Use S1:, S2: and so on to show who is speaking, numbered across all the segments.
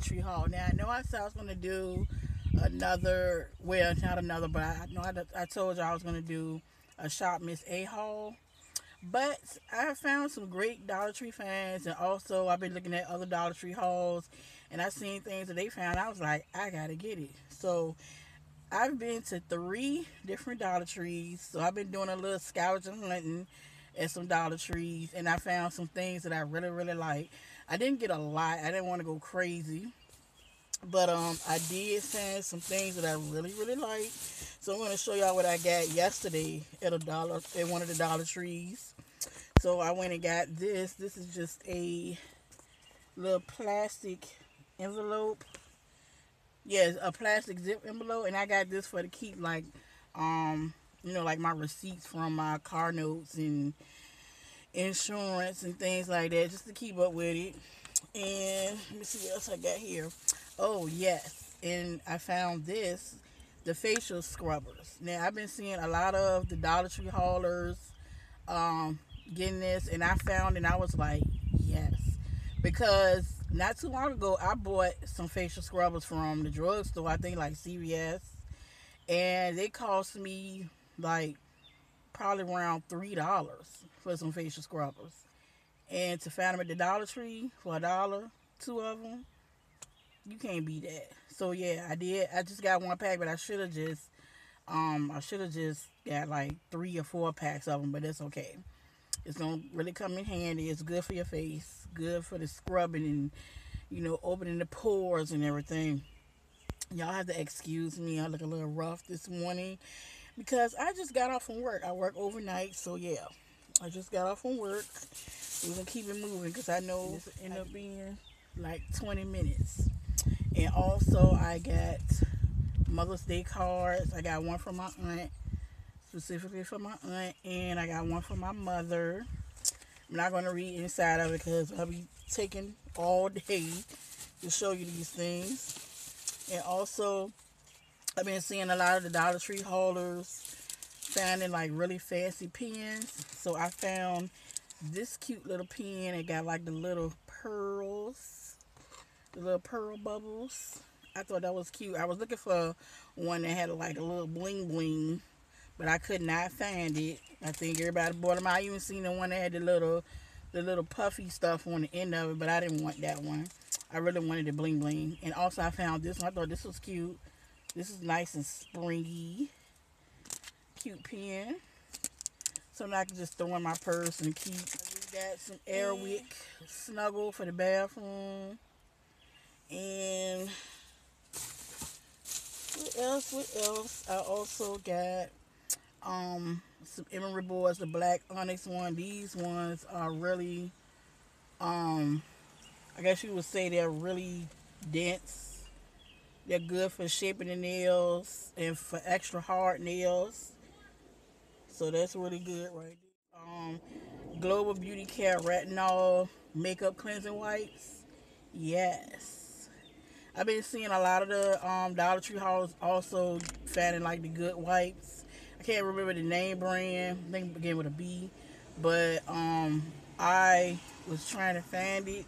S1: Tree haul. Now I know I said I was gonna do another, well, not another, but I know I, I told you I was gonna do a shop Miss A haul. But I found some great Dollar Tree fans, and also I've been looking at other Dollar Tree hauls, and I've seen things that they found. I was like, I gotta get it. So I've been to three different Dollar Trees. So I've been doing a little scavenging hunting at some Dollar Trees, and I found some things that I really, really like. I didn't get a lot. I didn't want to go crazy. But um, I did find some things that I really, really like. So I'm going to show y'all what I got yesterday at a dollar at one of the Dollar Trees. So I went and got this. This is just a little plastic envelope. Yes, a plastic zip envelope, and I got this for to keep like, um, you know, like my receipts from my car notes and insurance and things like that, just to keep up with it. And let me see what else I got here. Oh yes, and I found this, the facial scrubbers. Now I've been seeing a lot of the Dollar Tree haulers um, getting this, and I found and I was like, yes, because not too long ago I bought some facial scrubbers from the drugstore. I think like CVS, and they cost me like probably around three dollars for some facial scrubbers, and to find them at the Dollar Tree for a dollar, two of them, you can't beat that. So yeah, I did. I just got one pack, but I should have just, um, I should have just got like three or four packs of them, but that's okay. It's gonna really come in handy. It's good for your face, good for the scrubbing and you know opening the pores and everything. Y'all have to excuse me. I look a little rough this morning because I just got off from work. I work overnight, so yeah, I just got off from work. We're gonna keep it moving because I know this end up being like 20 minutes. And also, I got Mother's Day cards. I got one from my aunt, specifically for my aunt, and I got one for my mother. I'm not going to read inside of it because I'll be taking all day to show you these things. And also, I've been seeing a lot of the Dollar Tree haulers finding like really fancy pens. So I found this cute little pen. It got like the little pearls, the little pearl bubbles. I thought that was cute. I was looking for one that had like a little bling bling, but I could not find it. I think everybody bought them. I even seen the one that had the little, the little puffy stuff on the end of it, but I didn't want that one. I really wanted the bling bling. And also I found this one. I thought this was cute. This is nice and springy. Cute pen. Something I can just throw in my purse and keep. We got some Airwick Snuggle for the bathroom. And what else? What else? I also got um some emery boards, the black onyx one. These ones are really um I guess you would say they're really dense they're good for shaping the nails and for extra hard nails. So that's really good right there. Um, Global Beauty Care Retinol Makeup Cleansing Wipes. Yes. I've been seeing a lot of the um, Dollar Tree hauls also finding like the good wipes. I can't remember the name brand. I think it began with a B. But um, I was trying to find it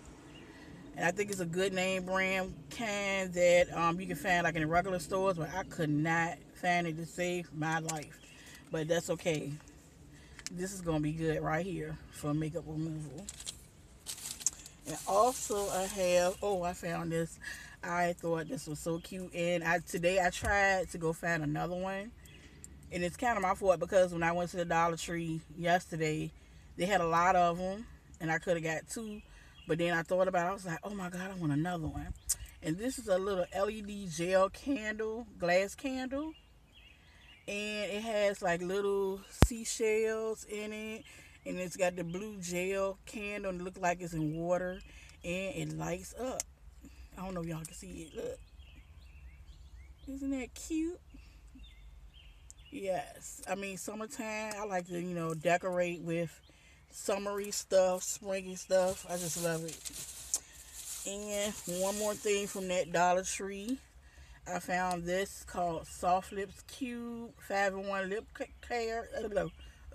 S1: and I think it's a good name brand can that um, you can find like in regular stores, but I could not find it to save my life. But that's okay. This is gonna be good right here for makeup removal. And also I have oh I found this. I thought this was so cute, and I today I tried to go find another one, and it's kind of my fault because when I went to the Dollar Tree yesterday, they had a lot of them, and I could have got two but then I thought about it. I was like, oh my God, I want another one. And this is a little LED gel candle, glass candle. And it has like little seashells in it. And it's got the blue gel candle and it looks like it's in water. And it lights up. I don't know if y'all can see it. Look. Isn't that cute? Yes. I mean, summertime, I like to, you know, decorate with summery stuff, springy stuff. I just love it. And one more thing from that Dollar Tree. I found this called Soft Lips Cube 5 in 1 Lip Care.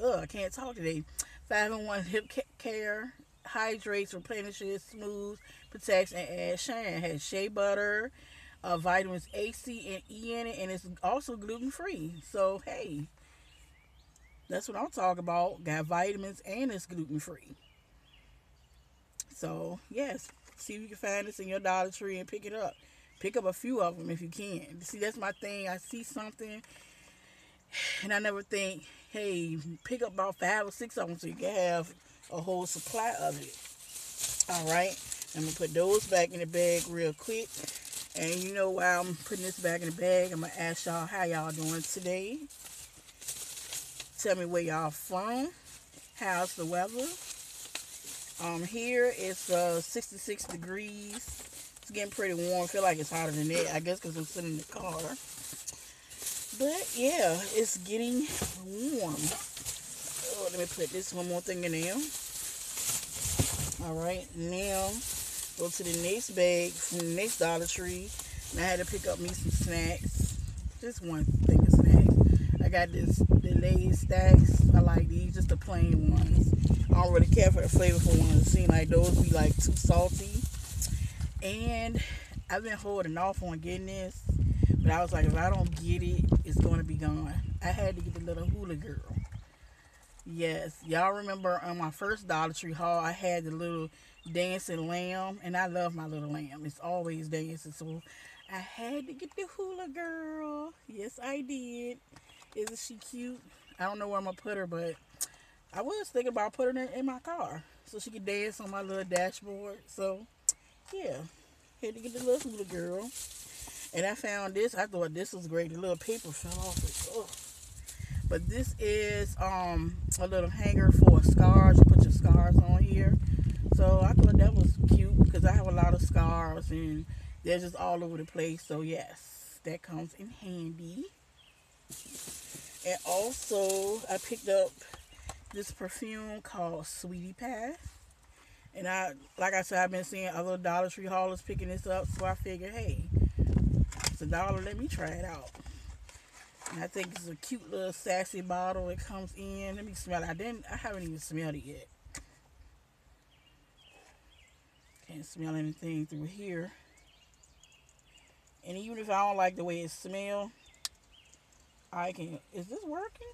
S1: Ugh, I can't talk today. 5 in 1 Lip Care hydrates, replenishes, smooths, protects, and adds shine. It has shea butter, uh, vitamins A, C, and E in it, and it's also gluten free. So hey, that's what I'm talking about. Got vitamins and it's gluten free. So yes, see if you can find this in your Dollar Tree and pick it up. Pick up a few of them if you can. See, that's my thing. I see something, and I never think, hey, pick up about five or six of them so you can have a whole supply of it. All right, I'm gonna put those back in the bag real quick. And you know while I'm putting this back in the bag, I'm gonna ask y'all how y'all doing today. Tell me where y'all from. How's the weather? Um, here it's uh 66 degrees. It's getting pretty warm. I feel like it's hotter than that. I guess because I'm sitting in the car. But yeah, it's getting warm. Oh, let me put this one more thing in there. All right, now go to the next bag from the next Dollar Tree. And I had to pick up me some snacks. Just one thing of snacks. I got this the Lay's Stax. I like these, just the plain ones. I don't really care for the flavorful ones. It seems like those be like too salty. And I've been holding off on getting this. But I was like, if I don't get it, it's going to be gone. I had to get the little hula girl. Yes, y'all remember on my first Dollar Tree haul, I had the little dancing lamb, and I love my little lamb. It's always dancing, so I had to get the hula girl. Yes, I did. Isn't she cute? I don't know where I'm gonna put her, but I was thinking about putting her in my car so she could dance on my little dashboard. So, yeah, had to get the little hula girl. And I found this. I thought this was great. The little paper fell off. It. But this is um a little hanger for scars. You put your scars on here. So I thought that was cute because I have a lot of scars and they're just all over the place. So yes, that comes in handy. And also I picked up this perfume called Sweetie Pie. And I, like I said, I've been seeing other Dollar Tree haulers picking this up. So I figured, hey, it's a dollar. Let me try it out. And I think it's a cute little sassy bottle. It comes in. Let me smell it. I didn't. I haven't even smelled it yet. Can't smell anything through here. And even if I don't like the way it smells, I can. Is this working?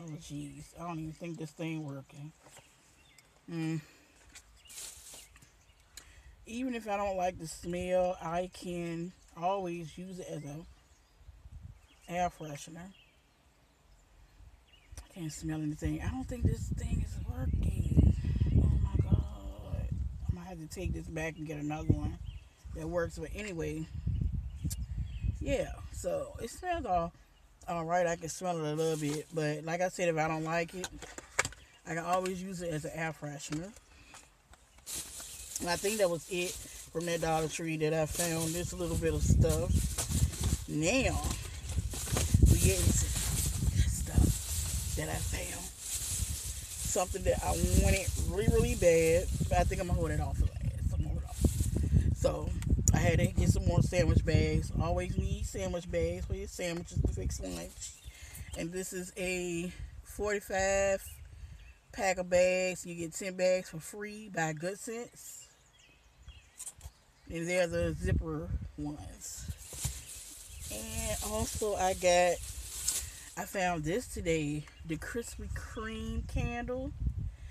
S1: Oh jeez, I don't even think this thing working. Hmm. Even if I don't like the smell, I can always use it as a air freshener. I can't smell anything. I don't think this thing is working. Oh my god. I'm gonna have to take this back and get another one that works. But anyway, yeah. So it smells all all right. I can smell it a little bit, but like I said, if I don't like it, I can always use it as an air freshener. And I think that was it from that Dollar Tree that I found this little bit of stuff. Now we get into stuff that I found. Something that I wanted really, really bad, but I think I'm gonna hold it off for last. I'm hold it off. So I had to get some more sandwich bags. Always need sandwich bags for your sandwiches to fix lunch. And this is a 45 pack of bags. You get 10 bags for free by Good Sense. And they're the zipper ones. And also I got I found this today, the Krispy Kreme candle.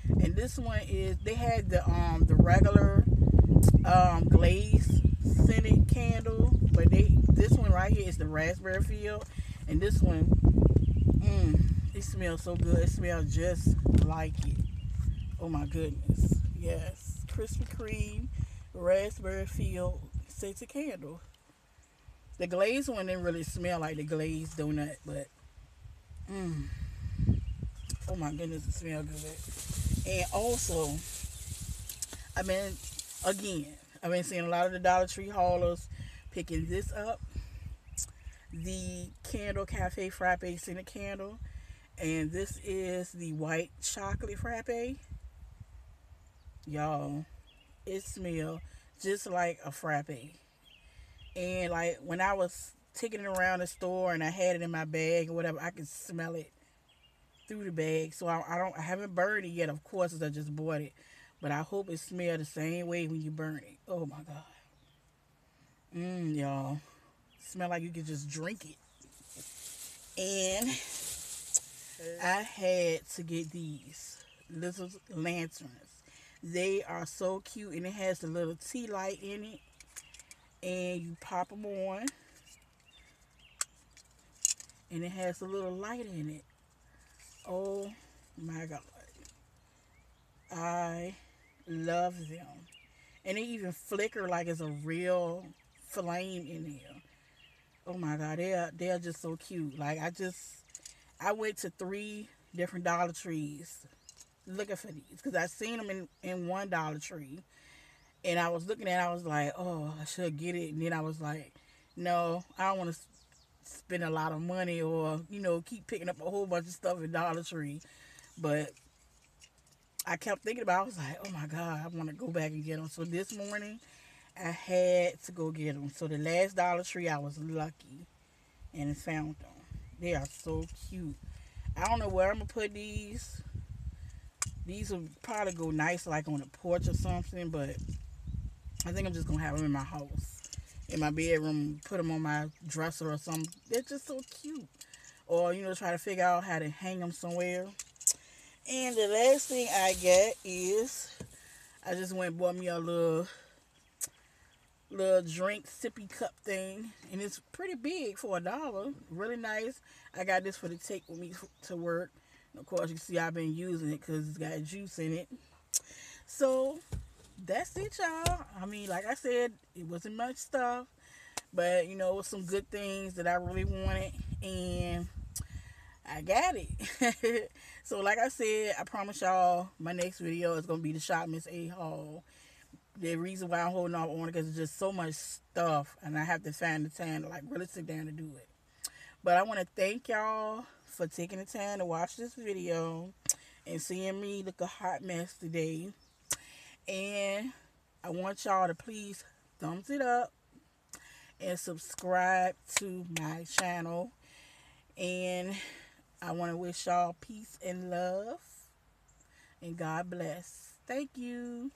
S1: And this one is they had the um the regular um glaze scented candle, but they this one right here is the raspberry field, and this one, mmm, it smells so good. It smells just like it. Oh my goodness, yes, Krispy Kreme raspberry field scented candle. The glazed one didn't really smell like the glazed donut, but mm, oh my goodness, it smells good. And also, I've been again, I've been seeing a lot of the Dollar Tree haulers picking this up, the Candle Cafe Frappe Center Candle, and this is the white chocolate frappe. Y'all, it smells just like a frappe. And like when I was taking it around the store and I had it in my bag or whatever, I could smell it through the bag, so I, I don't I haven't burned it yet. Of course, I just bought it, but I hope it smells the same way when you burn it. Oh my god, mmm, y'all, smell like you could just drink it. And I had to get these little lanterns. They are so cute, and it has a little tea light in it, and you pop them on and it has a little light in it. Oh my god. I love them. And they even flicker like it's a real flame in here. Oh my god, they're they're just so cute. Like I just I went to three different Dollar Trees looking for these because I seen them in in one Dollar Tree, and I was looking at. it, I was like, oh, I should get it, and then I was like, no, I don't want to spend a lot of money or you know keep picking up a whole bunch of stuff at Dollar Tree, but I kept thinking about. It. I was like, oh my god, I want to go back and get them. So this morning, I had to go get them. So the last Dollar Tree, I was lucky and found them. They are so cute. I don't know where I'm gonna put these. These will probably go nice like on the porch or something, but I think I'm just gonna have them in my house in my bedroom, put them on my dresser or something. They're just so cute. Or, you know, try to figure out how to hang them somewhere. And the last thing I get is I just went bought me a little little drink sippy cup thing and it's pretty big for a dollar really nice i got this for the take with me to work and of course you see i've been using it because it's got juice in it so that's it, y'all. I mean, like I said, it wasn't much stuff, but you know, some good things that I really wanted, and I got it. so, like I said, I promise y'all, my next video is gonna be the Shop Miss A haul. The reason why I'm holding off on it because it's just so much stuff, and I have to find the time to like really sit down to do it. But I want to thank y'all for taking the time to watch this video and seeing me look a hot mess today. And I want y'all to please thumbs it up and subscribe to my channel. And I want to wish y'all peace and love. And God bless. Thank you.